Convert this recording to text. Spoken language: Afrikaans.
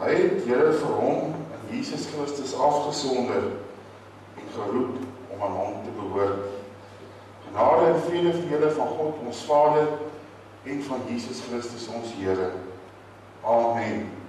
Hy het julle vir hom in Jesus Christus afgesonder en geroep om aan hom te behoort. Genade en vrede vir julle van God ons Vader en van Jesus Christus ons Here. Amen.